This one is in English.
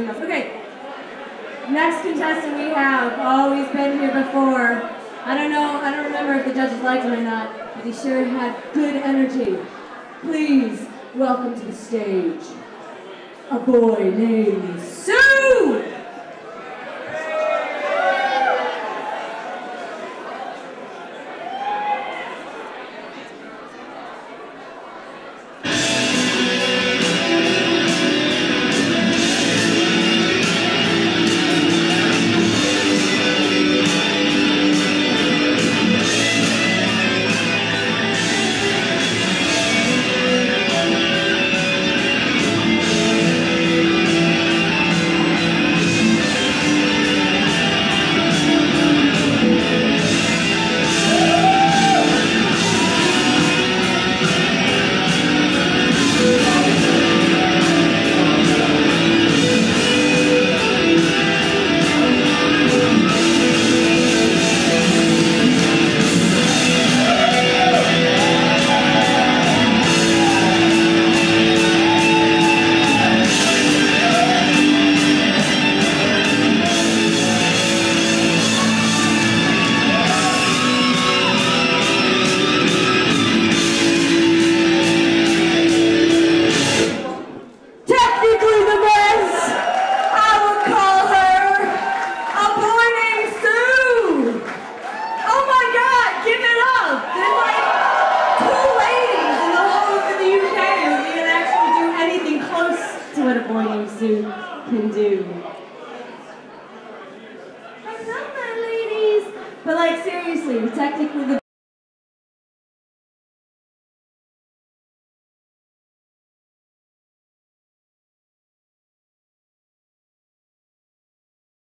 else. Okay. Next contestant we have. He's been here before. I don't know, I don't remember if the judges liked him or not, but he sure had good energy. Please welcome to the stage a boy named what a boy named Sue can do. I love my ladies. But like seriously, technically the